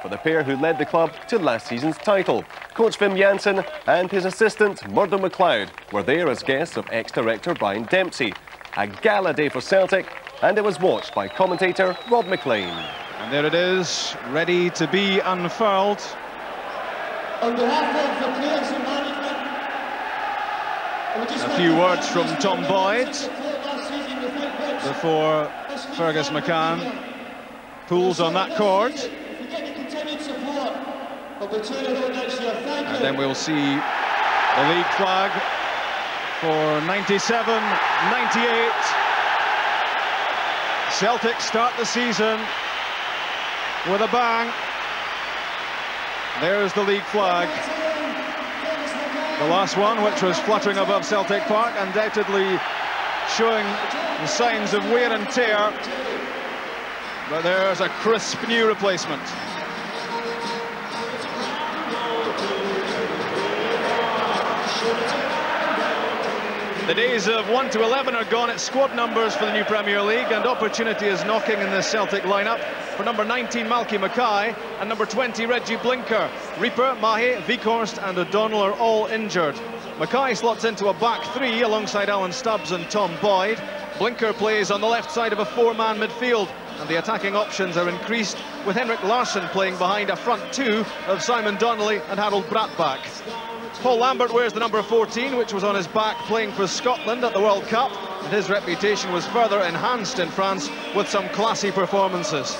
for the pair who led the club to last season's title. Coach Wim Jansen and his assistant Murdo MacLeod were there as guests of ex-director Brian Dempsey. A gala day for Celtic and it was watched by commentator Rob McLean. And there it is, ready to be unfurled. On behalf of the players and management... A few words from Tom Boyd before Fergus McCann pulls on that cord. And then we'll see the league flag for 97, 98. Celtic start the season with a bang. There's the league flag. The last one, which was fluttering above Celtic Park, undoubtedly showing the signs of wear and tear. But there's a crisp new replacement. The days of 1 to 11 are gone at squad numbers for the new Premier League and opportunity is knocking in the Celtic lineup for number 19 Malky Mackay and number 20 Reggie Blinker. Rieper, Mahe, Wieghorst and O'Donnell are all injured. Mackay slots into a back three alongside Alan Stubbs and Tom Boyd. Blinker plays on the left side of a four-man midfield and the attacking options are increased with Henrik Larsson playing behind a front two of Simon Donnelly and Harald Brattbakk. Paul Lambert wears the number 14, which was on his back playing for Scotland at the World Cup, and his reputation was further enhanced in France with some classy performances.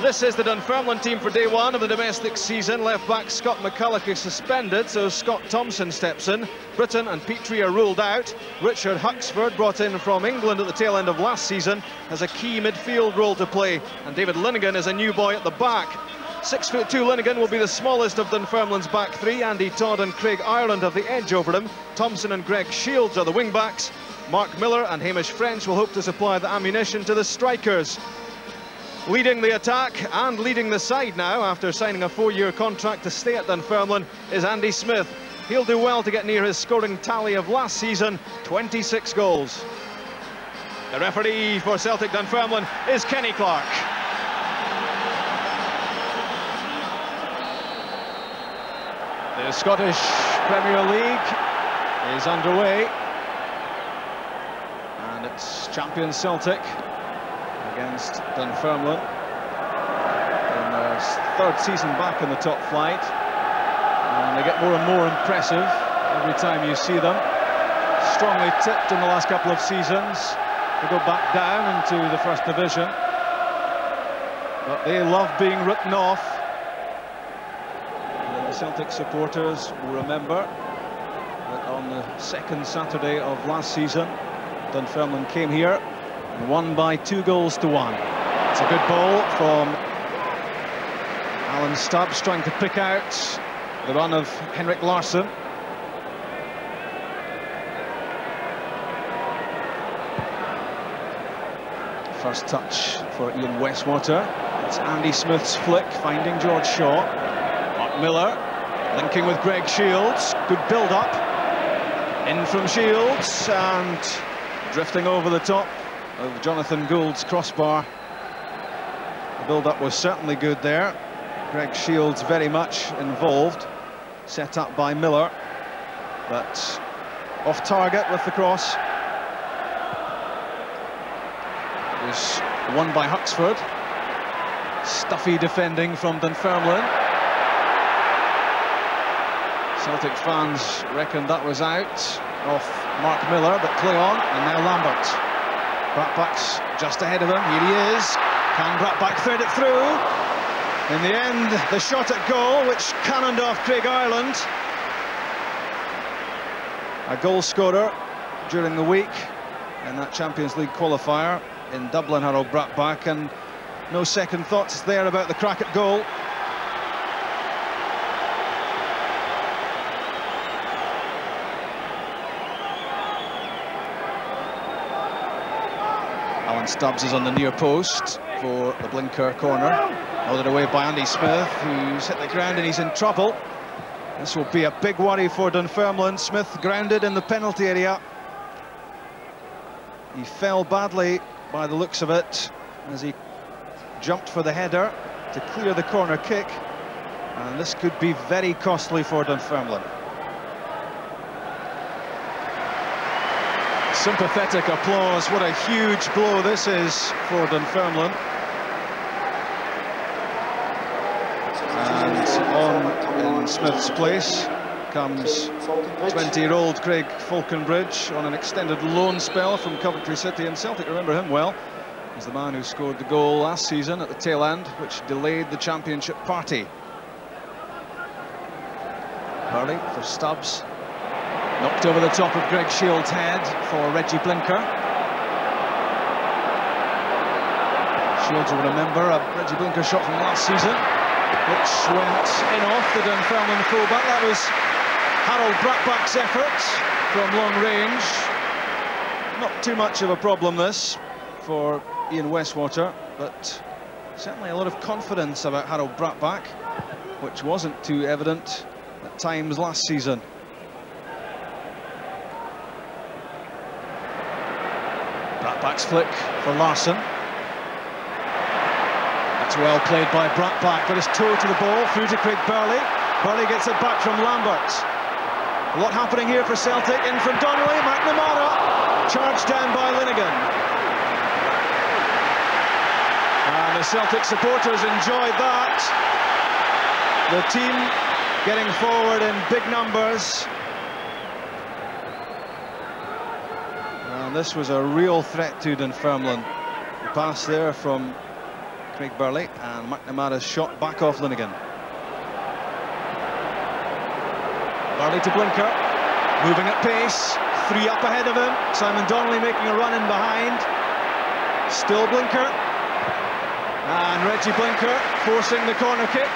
This is the Dunfermline team for day one of the domestic season. Left back Scott McCulloch is suspended, so Scott Thomson steps in. Britton and Petrie are ruled out. Richard Huxford, brought in from England at the tail end of last season, has a key midfield role to play, and David Linighan is a new boy at the back. Six foot two Linighan will be the smallest of Dunfermline's back three. Andy Tod and Craig Ireland have the edge over him. Thomson and Greg Shields are the wing backs. Mark Millar and Hamish French will hope to supply the ammunition to the strikers. Leading the attack and leading the side now after signing a four-year contract to stay at Dunfermline is Andy Smith. He'll do well to get near his scoring tally of last season, 26 goals. The referee for Celtic Dunfermline is Kenny Clark. The Scottish Premier League is underway. And it's champion Celtic against Dunfermline in their third season back in the top flight. And they get more and more impressive every time you see them. Strongly tipped in the last couple of seasons to go back down into the first division. But they love being written off Celtic supporters will remember that on the second Saturday of last season, Dunfermline came here and won by two goals to one. It's a good ball from Alan Stubbs trying to pick out the run of Henrik Larsson. First touch for Ian Westwater. It's Andy Smith's flick finding George Shaw. Mark Millar linking with Greg Shields. Good build-up. In from Shields and drifting over the top of Jonathan Gould's crossbar. The build-up was certainly good there. Greg Shields very much involved. Set up by Millar, but off target with the cross. It was won by Huxford. Stuffy defending from Dunfermline. Celtic fans reckoned that was out off Mark Millar, but play on, and now Lambert. Brattbakk's just ahead of him, here he is. Can Brattbakk thread it through? In the end, the shot at goal, which cannoned off Craig Ireland. A goal scorer during the week in that Champions League qualifier in Dublin, Harald Brattbakk, and no second thoughts there about the crack at goal. Stubbs is on the near post for the Blinker corner. Ordered away by Andy Smith, who's hit the ground and he's in trouble. This will be a big worry for Dunfermline. Smith grounded in the penalty area. He fell badly by the looks of it as he jumped for the header. to clear the corner kick. And this could be very costly for Dunfermline. Sympathetic applause. What a huge blow this is for Dunfermline. And on in Smith's place comes 20-year-old Craig Faulconbridge on an extended loan spell from Coventry City. And Celtic remember him well. He's the man who scored the goal last season at the tail end, which delayed the championship party. Burley for Stubbs. Knocked over the top of Greg Shield's head for Reggie Blinker. Shields will remember a Reggie Blinker shot from last season, which went in off the Dunfermline fullback. That was Harald Brattbakk's effort from long range. Not too much of a problem this for Ian Westwater, but certainly a lot of confidence about Harald Brattbakk, which wasn't too evident at times last season. Brattbakk's flick for Larsson. That's well played by Brattbakk, but it's toe to the ball, through to Craig Burley. Burley gets it back from Lambert. A lot happening here for Celtic, in from Donnelly, McNamara, charged down by Linighan. And the Celtic supporters enjoyed that. The team getting forward in big numbers. This was a real threat to Dunfermline. The pass there from Craig Burley and McNamara's shot back off Linighan. Burley to Blinker, moving at pace, three up ahead of him. Simon Donnelly making a run in behind. Still Blinker. And Reggie Blinker forcing the corner kick.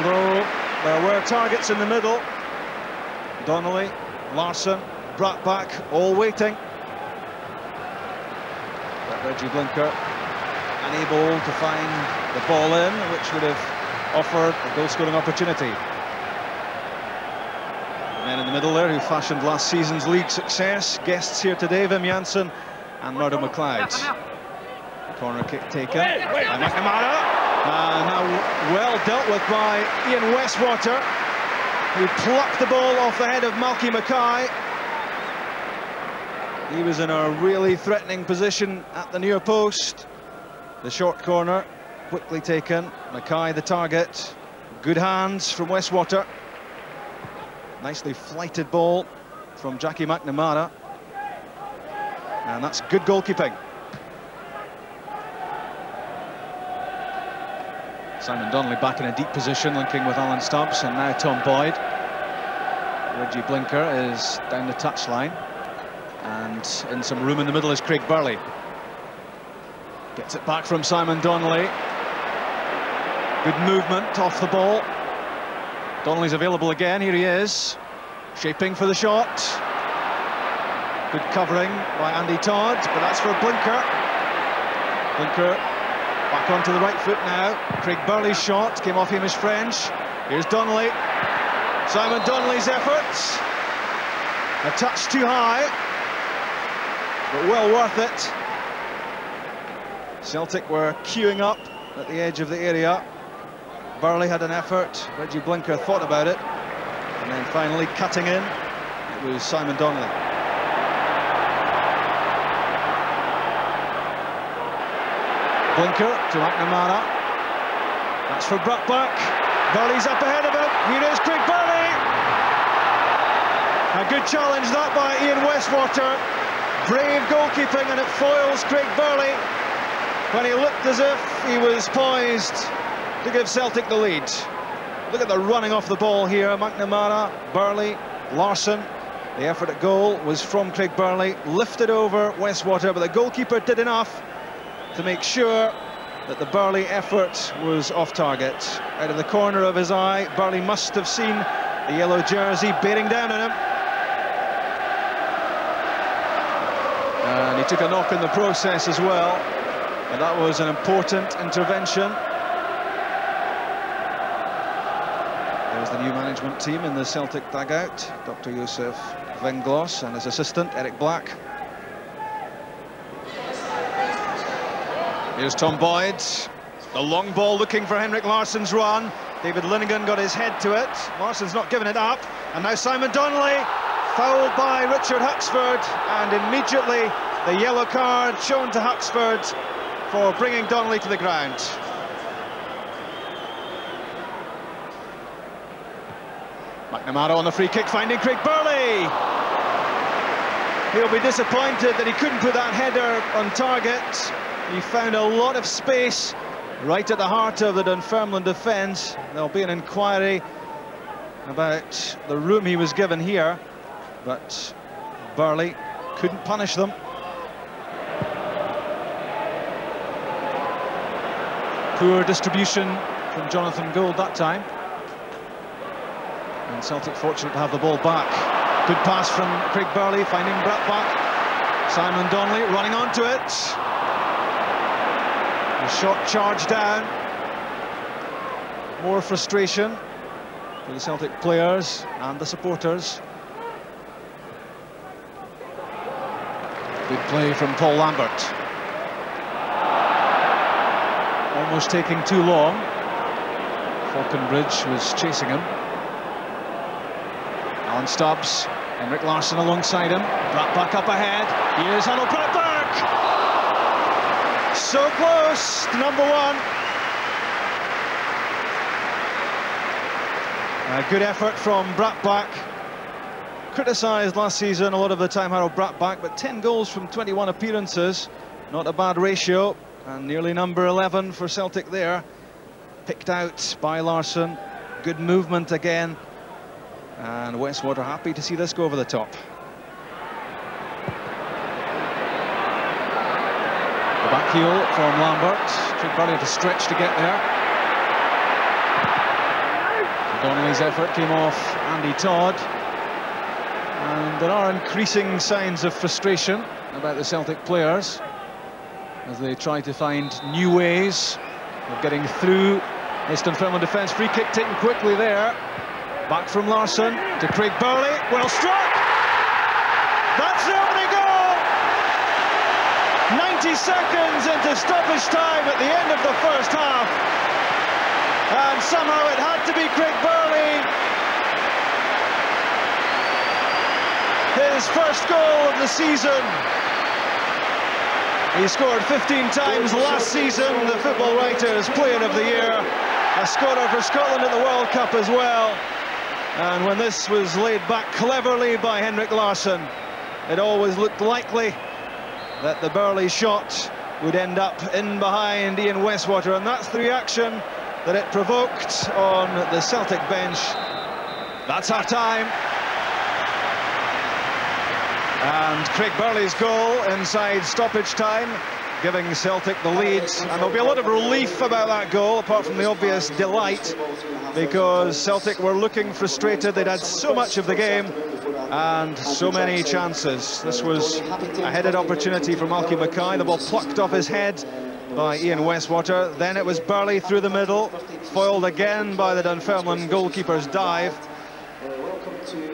Although there were targets in the middle. Donnelly, Larsson, Brattbakk, all waiting. Reggie Blinker unable to find the ball in, which would have offered a goal-scoring opportunity. The men in the middle there who fashioned last season's league success. Guests here today, Wim Jansen and Murdo MacLeod. Corner kick taken by McNamara. Uh, now well dealt with by Ian Westwater, who plucked the ball off the head of Malky Mackay. He was in a really threatening position at the near post. The short corner, quickly taken. Mackay the target. Good hands from Westwater. Nicely flighted ball from Jackie McNamara. And that's good goalkeeping. Simon Donnelly back in a deep position, linking with Alan Stubbs, and now Tom Boyd. Reggie Blinker is down the touchline, and in some room in the middle is Craig Burley. Gets it back from Simon Donnelly. Good movement off the ball. Donnelly's available again, here he is. Shaping for the shot. Good covering by Andy Tod, but that's for Blinker. Blinker Back onto the right foot now. Craig Burley's shot came off Hamish French. Here's Donnelly. Simon Donnelly's efforts. A touch too high, but well worth it. Celtic were queuing up at the edge of the area. Burley had an effort. Reggie Blinker thought about it. And then finally cutting in, it was Simon Donnelly. Blinker to McNamara. That's for Brattbakk. Burley's up ahead of him. Here is Craig Burley. A good challenge that by Ian Westwater. Brave goalkeeping and it foils Craig Burley when he looked as if he was poised to give Celtic the lead. Look at the running off the ball here. McNamara, Burley, Larsson. The effort at goal was from Craig Burley, lifted over Westwater, but the goalkeeper did enough to make sure that the Burley effort was off target. Out of the corner of his eye, Burley must have seen the yellow jersey bearing down on him. And he took a knock in the process as well. And that was an important intervention. There's the new management team in the Celtic dugout. Dr. Josef Venglos and his assistant, Eric Black. Here's Tom Boyd. The long ball looking for Henrik Larsson's run. David Linighan got his head to it. Larsson's not giving it up. And now Simon Donnelly, fouled by Richard Huxford. And immediately the yellow card shown to Huxford for bringing Donnelly to the ground. McNamara on the free kick, finding Craig Burley. He'll be disappointed that he couldn't put that header on target. He found a lot of space right at the heart of the Dunfermline defence. There'll be an inquiry about the room he was given here, but Burley couldn't punish them. Poor distribution from Jonathan Gould that time. And Celtic fortunate to have the ball back. Good pass from Craig Burley, finding back. Simon Donnelly running onto it. The shot charged down. More frustration for the Celtic players and the supporters. Good play from Paul Lambert. Almost taking too long. Faulconbridge was chasing him. Alan Stubbs, Henrik Larsson alongside him. back up ahead. Here's Harald Brattbakk. So close number one. A good effort from Brattbakk. Criticised last season a lot of the time Harald Brattbakk, but 10 goals from 21 appearances. Not a bad ratio, and nearly number 11 for Celtic there. Picked out by Larsson. Good movement again and Westwater happy to see this go over the top. The back heel from Lambert. Craig Burley had to stretch to get there. Donnelly's effort came off Andy Tod. And there are increasing signs of frustration about the Celtic players as they try to find new ways of getting through this Dunfermline defence. Free kick taken quickly there. Back from Larsson to Craig Burley. Well struck! That's the opening goal! 90 seconds into stoppage time at the end of the first half. And somehow it had to be Craig Burley. His first goal of the season. He scored 15 times last season, the Football Writers Player of the Year. A scorer for Scotland at the World Cup as well. And when this was laid back cleverly by Henrik Larsson, it always looked likely that the Burley shot would end up in behind Ian Westwater, and that's the reaction that it provoked on the Celtic bench. That's our time. And Craig Burley's goal inside stoppage time giving Celtic the lead. And there'll be a lot of relief about that goal, apart from the obvious delight, because Celtic were looking frustrated. They'd had so much of the game and so many chances. This was a headed opportunity for Malky Mackay. The ball plucked off his head by Ian Westwater. Then it was Burley through the middle, foiled again by the Dunfermline goalkeeper's dive.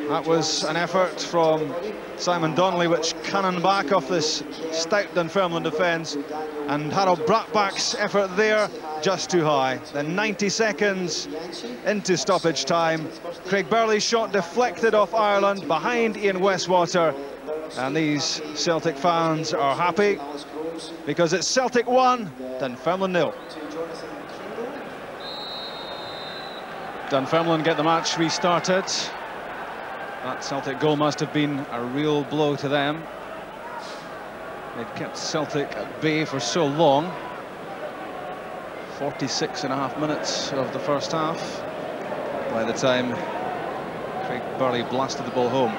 That was an effort from Simon Donnelly, which cannoned back off this stout Dunfermline defence. And Harald Brattbakk's effort there, just too high. Then 90 seconds into stoppage time. Craig Burley's shot deflected off Ireland behind Ian Westwater. And these Celtic fans are happy because it's Celtic 1, Dunfermline nil. Dunfermline get the match restarted. That Celtic goal must have been a real blow to them. They'd kept Celtic at bay for so long. 46 and a half minutes of the first half by the time Craig Burley blasted the ball home.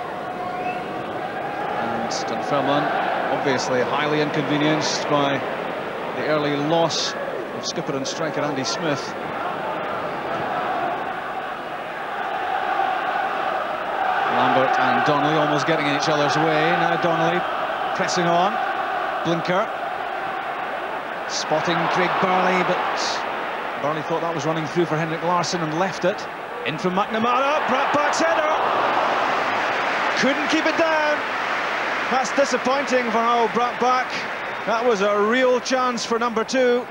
And Dunfermline obviously highly inconvenienced by the early loss of skipper and striker Andy Smith. Lambert and Donnelly almost getting in each other's way. Now Donnelly pressing on. Blinker. Spotting Craig Burley, but Burley thought that was running through for Henrik Larsson and left it. In from McNamara, Brattbakk's header. Couldn't keep it down. That's disappointing for Howell Back. That was a real chance for number two.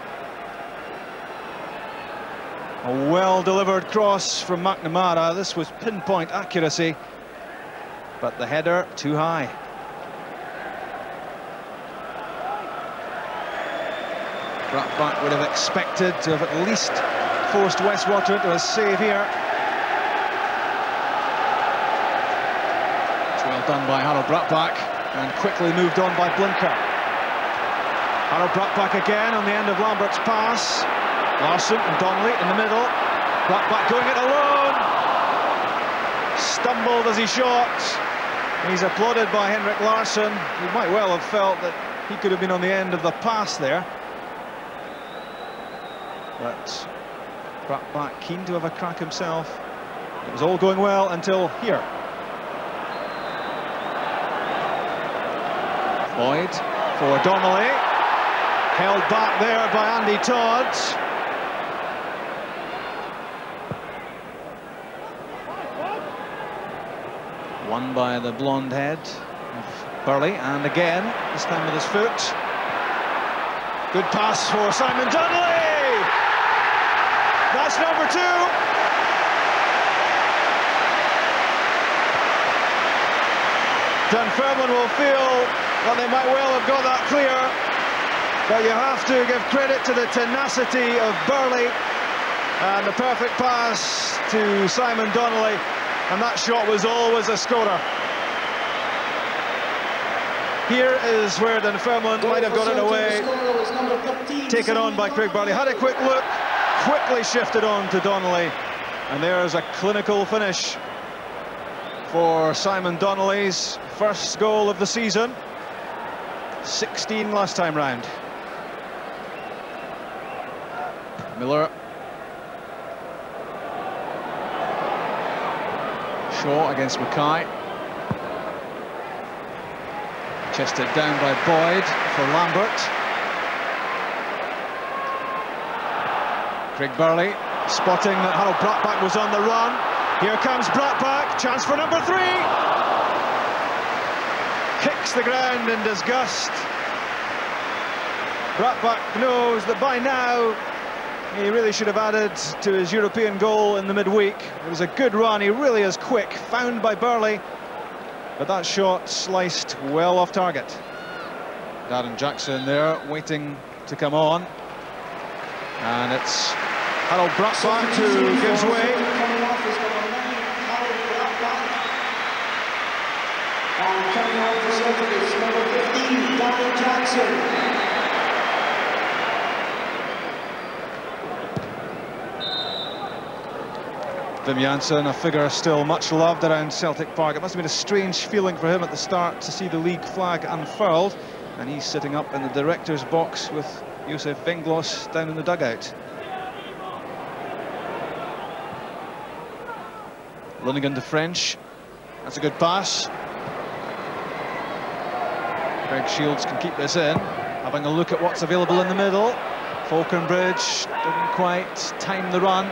A well-delivered cross from McNamara. This was pinpoint accuracy, but the header too high. Brattbakk would have expected to have at least forced Westwater into a save here. It's well done by Harald Brattbakk and quickly moved on by Blinker. Harald Brattbakk again on the end of Lambert's pass. Larsson and Donnelly in the middle. Brattbakk going it alone. Stumbled as he shot. He's applauded by Henrik Larsson. He might well have felt that he could have been on the end of the pass there. But brought back keen to have a crack himself. It was all going well until here. Boyd for Donnelly. Held back there by Andy Tod. By the blonde head of Burley, and again, this time with his foot. Good pass for Simon Donnelly! That's number two. Dunfermline will feel that they might well have got that clear, but you have to give credit to the tenacity of Burley and the perfect pass to Simon Donnelly, and that shot was always a scorer. Here is where Dunfermline might have got it away, taken on by Craig Burley. Had a quick look, quickly shifted on to Donnelly, and there's a clinical finish for Simon Donnelly's first goal of the season. 16 last time round. Millar. Shaw against Mackay. Chested down by Boyd for Lambert. Craig Burley spotting that Harald Brattbakk was on the run. Here comes Brattbakk, chance for number three. Kicks the ground in disgust. Brattbakk knows that by now he really should have added to his European goal in the midweek. It was a good run, he really is quick, found by Burley, but that shot sliced well off target. Darren Jackson there, waiting to come on. And it's Harald Brattbakk who gives way. And coming on for Celtic is number 15, Darren Jackson. Wim Jansen, a figure still much loved around Celtic Park. It must have been a strange feeling for him at the start to see the league flag unfurled. And he's sitting up in the director's box with Josef Venglos down in the dugout. Linighan to French. That's a good pass. Greg Shields can keep this in. Having a look at what's available in the middle. Faulconbridge didn't quite time the run.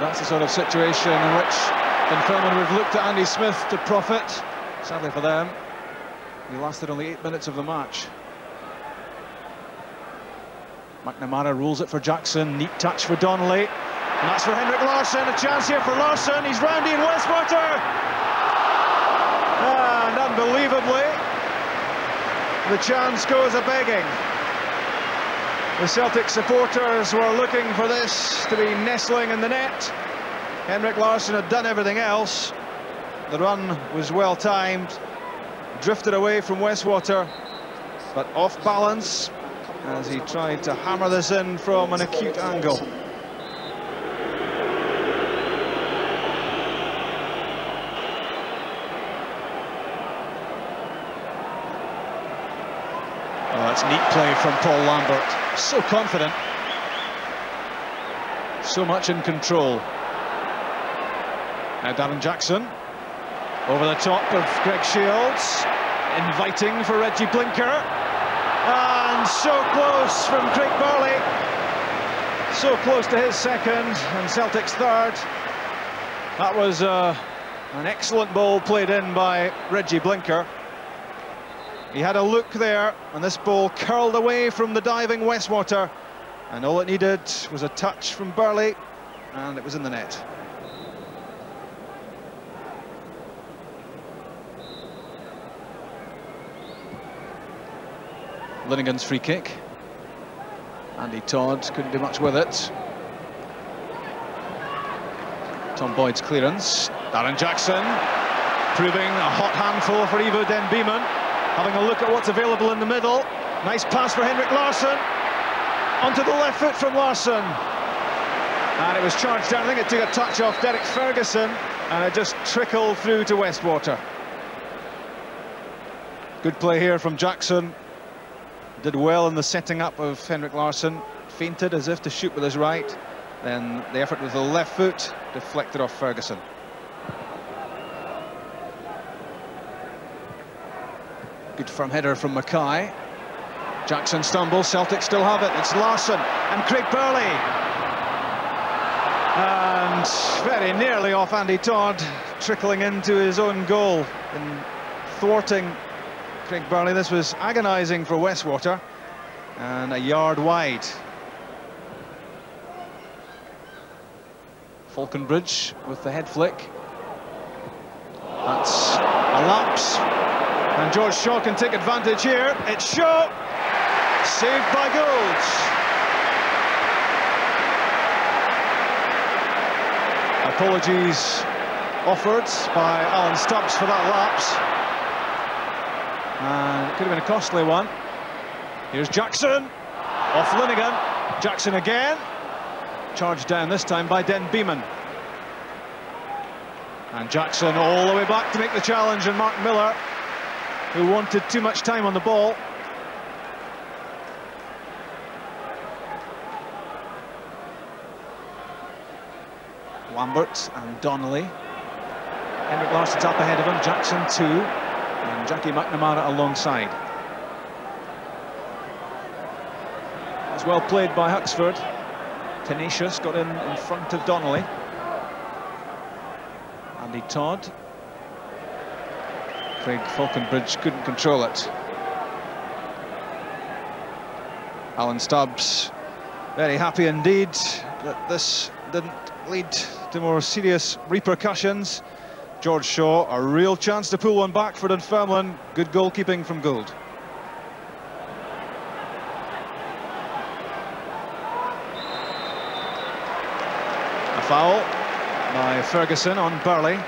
That's the sort of situation in which Dunfermline have looked at Andy Smith to profit. Sadly for them, he lasted only eight minutes of the match. McNamara rules it for Jackson, neat touch for Donnelly. And that's for Henrik Larsson, a chance here for Larsson, he's roundy in Westwater! And unbelievably, the chance goes a-begging. The Celtic supporters were looking for this to be nestling in the net. Henrik Larsson had done everything else. The run was well timed, drifted away from Westwater, but off balance as he tried to hammer this in from an acute angle. Oh, that's neat play from Paul Lambert. So confident. So much in control. Now Darren Jackson. Over the top of Greg Shields. Inviting for Reggie Blinker. And so close from Craig Burley. So close to his second and Celtic's third. That was uh, an excellent ball played in by Reggie Blinker. He had a look there, and this ball curled away from the diving Westwater. And all it needed was a touch from Burley and it was in the net. Linighans free kick. Andy Tod couldn't do much with it. Tom Boyd's clearance. Darren Jackson proving a hot handful for Ivo Den Bieman. Having a look at what's available in the middle. Nice pass for Henrik Larsson. Onto the left foot from Larsson. And it was charged down. I think it took a touch off Derek Ferguson. And it just trickled through to Westwater. Good play here from Jackson. Did well in the setting up of Henrik Larsson. Feinted as if to shoot with his right. Then the effort with the left foot deflected off Ferguson. Good firm header from Mackay. Jackson stumbles, Celtic still have it. It's Larsson and Craig Burley. And very nearly off Andy Tod, trickling into his own goal and thwarting Craig Burley. This was agonising for Westwater and a yard wide. Faulconbridge with the head flick. That's a lapse. And George Shaw can take advantage here. It's Shaw. Saved by Goulds. Apologies offered by Alan Stubbs for that lapse. And it could have been a costly one. Here's Jackson. Off Linighan. Jackson again. Charged down this time by Den Bieman. And Jackson all the way back to make the challenge, and Mark Miller, who wanted too much time on the ball. Lambert and Donnelly. Henrik Larsson's up ahead of him, Jackson two, and Jackie McNamara alongside. It's well played by Huxford. Tenacious got in in front of Donnelly. Andy Tod. Craig Faulconbridge couldn't control it. Alan Stubbs very happy indeed that this didn't lead to more serious repercussions. George Shaw, a real chance to pull one back for Dunfermline. Good goalkeeping from Gould. A foul by Ferguson on Burley.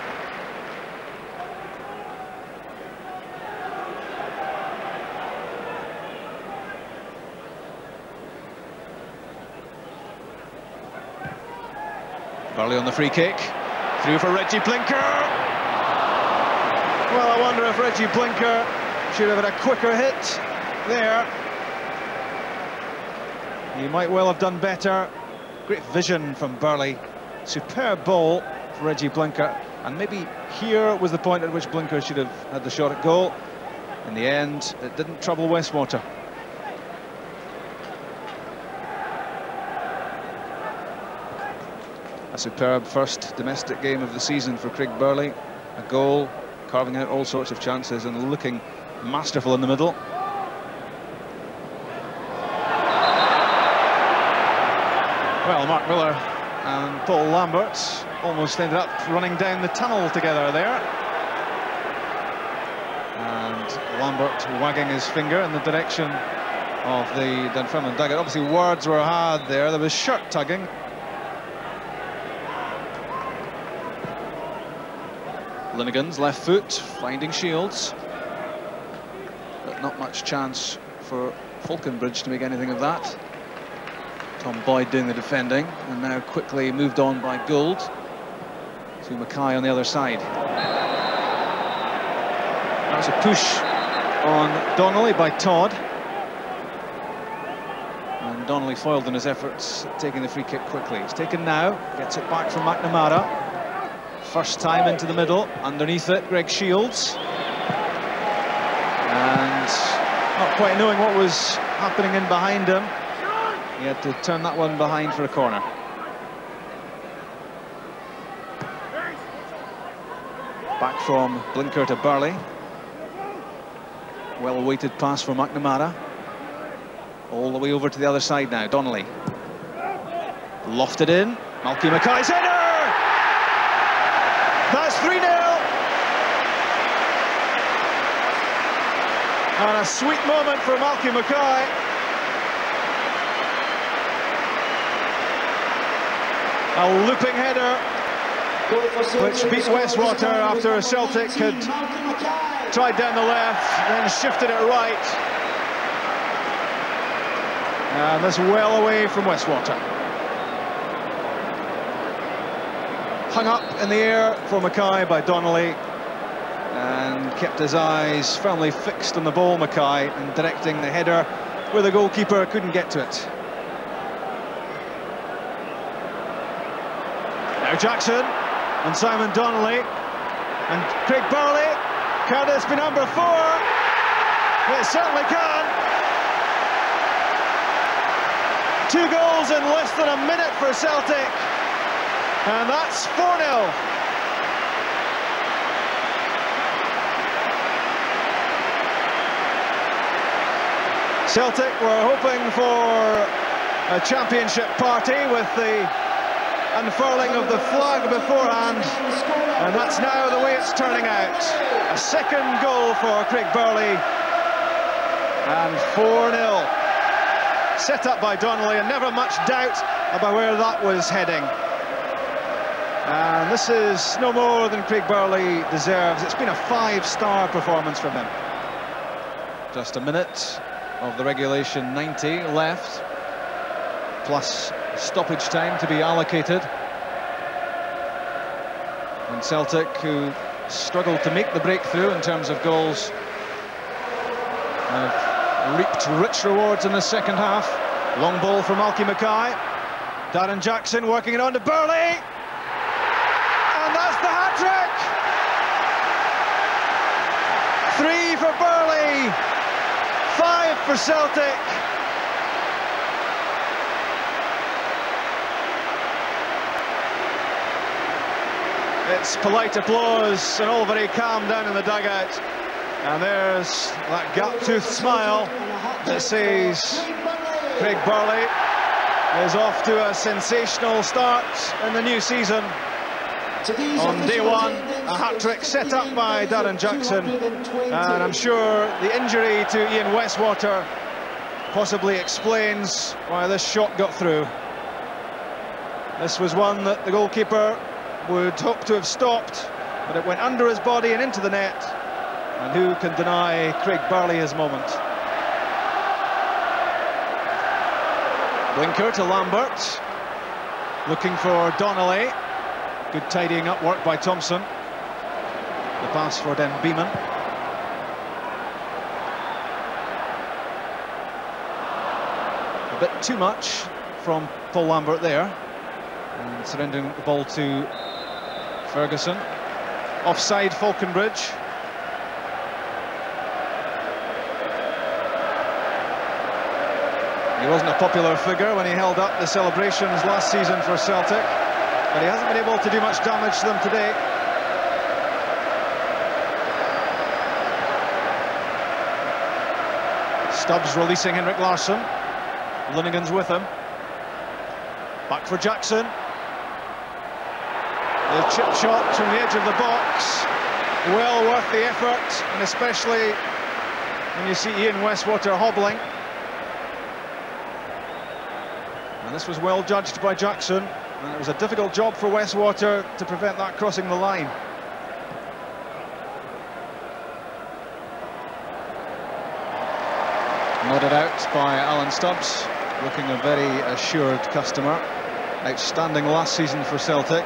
Burley on the free kick. Through for Reggie Blinker. Well, I wonder if Reggie Blinker should have had a quicker hit there. He might well have done better. Great vision from Burley. Superb ball for Reggie Blinker. And maybe here was the point at which Blinker should have had the shot at goal. In the end, it didn't trouble Westwater. Superb first domestic game of the season for Craig Burley. A goal, carving out all sorts of chances and looking masterful in the middle. Well, Mark Millar and Paul Lambert almost ended up running down the tunnel together there. And Lambert wagging his finger in the direction of the Dunfermline dugout. Obviously words were had there, there was shirt tugging. Linighan's left foot finding Shields. But not much chance for Faulconbridge to make anything of that. Tom Boyd doing the defending and now quickly moved on by Gould to Mackay on the other side. That was a push on Donnelly by Tod. And Donnelly foiled in his efforts, taking the free kick quickly. He's taken now, gets it back from McNamara. First time into the middle, underneath it, Greg Shields. And not quite knowing what was happening in behind him, he had to turn that one behind for a corner. Back from Blinker to Burley. Well-weighted pass for McNamara. All the way over to the other side now, Donnelly. Lofted in, Malky Mackay's header! That's 3 0. And a sweet moment for Malky Mackay. A looping header which beat Westwater after a Celtic had tried down the left, then shifted it right. And this well away from Westwater. Hung up in the air for Mackay by Donnelly and kept his eyes firmly fixed on the ball, Mackay, and directing the header where the goalkeeper couldn't get to it. Now Jackson and Simon Donnelly and Craig Burley. Can this be number four? It certainly can. Two goals in less than a minute for Celtic. And that's 4-0. Celtic were hoping for a championship party with the unfurling of the flag beforehand. And that's now the way it's turning out. A second goal for Craig Burley. And 4-0 set up by Donnelly and never much doubt about where that was heading and this is no more than Craig Burley deserves it's been a five-star performance from him just a minute of the regulation 90 left plus stoppage time to be allocated. And Celtic, who struggled to make the breakthrough in terms of goals, have reaped rich rewards in the second half. Long ball from Malky Mackay. Darren Jackson working it on to Burley. That's the hat-trick! Three for Burley, five for Celtic. It's polite applause and all very calm down in the dugout. And there's that gap-toothed smile that says Craig Burley is off to a sensational start in the new season. On day one, a hat-trick set up by Darren Jackson. And I'm sure the injury to Ian Westwater possibly explains why this shot got through. This was one that the goalkeeper would hope to have stopped, but it went under his body and into the net. And who can deny Craig Burley his moment? Blinker to Lambert, looking for Donnelly. Good tidying up work by Thomson. The pass for Den Bieman. A bit too much from Paul Lambert there. And surrendering the ball to Ferguson. Offside Faulconbridge. He wasn't a popular figure when he held up the celebrations last season for Celtic, but he hasn't been able to do much damage to them today. Stubbs releasing Henrik Larsson. Linighan's with him. Back for Jackson. The chip shot from the edge of the box, well worth the effort, and especially when you see Ian Westwater hobbling. And this was well judged by Jackson, and it was a difficult job for Westwater to prevent that crossing the line. Nodded out by Alan Stubbs, looking a very assured customer. Outstanding last season for Celtic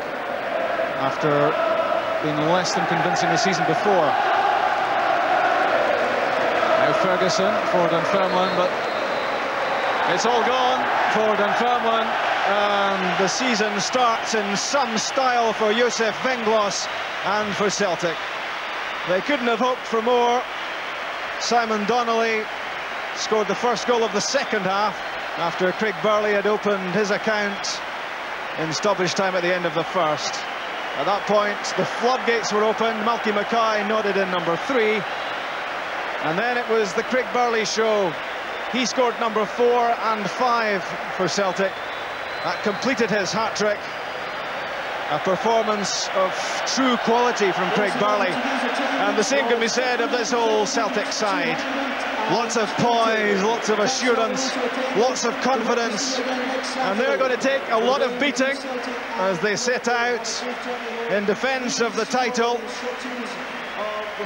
after being less than convincing the season before. Now Ferguson for Dunfermline, but it's all gone for Dunfermline. And the season starts in some style for Josef Venglos and for Celtic. They couldn't have hoped for more. Simon Donnelly scored the first goal of the second half after Craig Burley had opened his account in stoppage time at the end of the first. At that point, the floodgates were opened. Malky Mackay nodded in number three. And then it was the Craig Burley show. He scored number four and five for Celtic. That completed his hat-trick. A performance of true quality from Craig Burley. And the same can be said of this whole Celtic side. Lots of poise, lots of assurance, lots of confidence. And they're going to take a lot of beating as they set out in defence of the title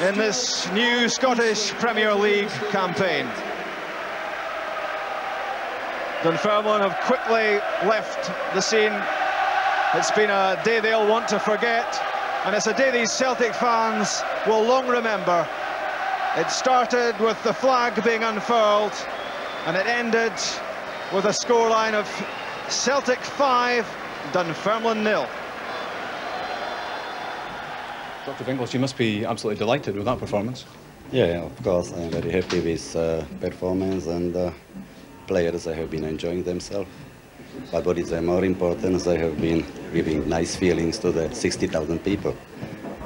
in this new Scottish Premier League campaign. Dunfermline have quickly left the scene it's been a day they'll want to forget, and it's a day these Celtic fans will long remember. It started with the flag being unfurled, and it ended with a scoreline of Celtic 5, Dunfermline nil. Dr. Venglos, you must be absolutely delighted with that performance. Yeah, of course. I'm very happy with uh, performance and uh, players I have been enjoying themselves. But what is uh, more important, they have been giving nice feelings to the 60,000 people.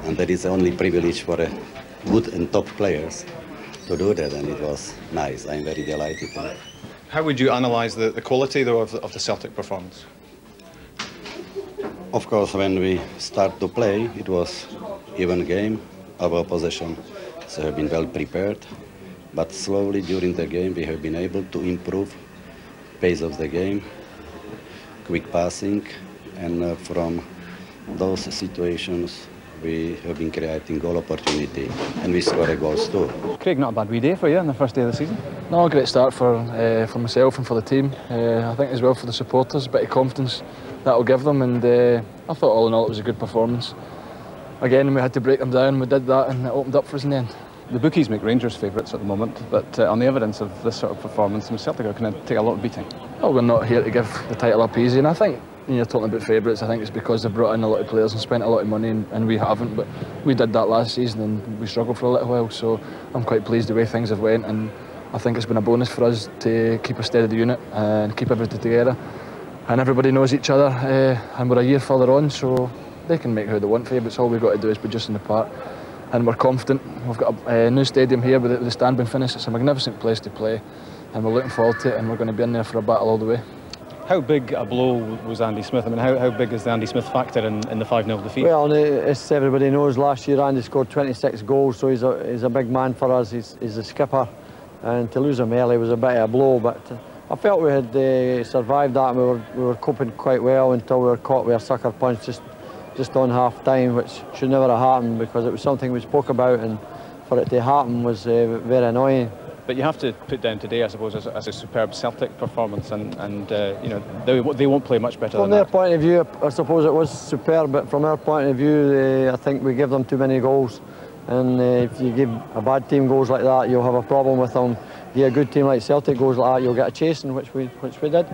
And that is the only privilege for a good and top players to do that, and it was nice. I'm very delighted. How would you analyse the, the quality, though, of the, of the Celtic performance? Of course, when we start to play, it was even game. Our opposition so have been well prepared, but slowly during the game we have been able to improve pace of the game, quick passing, and uh, from those situations we have been creating goal opportunity and we score goals too. Craig, not a bad wee day for you on the first day of the season. No, a great start for uh, for myself and for the team. Uh, I think as well for the supporters, a bit of confidence that'll give them, and uh, I thought all in all it was a good performance. Again, we had to break them down. We did that, and it opened up for us in the end. The bookies make Rangers favourites at the moment, but uh, on the evidence of this sort of performance, Celtic are going to take a lot of beating. Well, we're not here to give the title up easy, and I think when you're talking about favourites, I think it's because they've brought in a lot of players and spent a lot of money, and, and, we haven't. But we did that last season, and we struggled for a little while. So I'm quite pleased the way things have went, and I think it's been a bonus for us to keep a steady unit and keep everything together. And everybody knows each other, uh, and we're a year further on, so they can make who they want favourites. All we've got to do is be just in the park and we're confident. We've got a, a new stadium here with the, the stand being finished. It's a magnificent place to play, and we're looking forward to it. And we're going to be in there for a battle all the way. How big a blow was Andy Smith? I mean, how, how big is the Andy Smith factor in, in the 5 0 defeat? Well, as everybody knows, last year Andy scored 26 goals, so he's a, he's a big man for us. He's, he's a skipper, and to lose him early was a bit of a blow, but I felt we had uh, survived that and we were, we were coping quite well until we were caught with a sucker punch just just on half time, which should never have happened because it was something we spoke about, and for it to happen was uh, very annoying. But you have to put down today, I suppose, as, as a superb Celtic performance, and, and uh, you know they, they won't play much better. From their that. point of view, I suppose it was superb, but from our point of view, uh, I think we give them too many goals, and uh, if you give a bad team goals like that, you'll have a problem with them. Give a good team like Celtic goals like that, you'll get a chasing, which we which we did.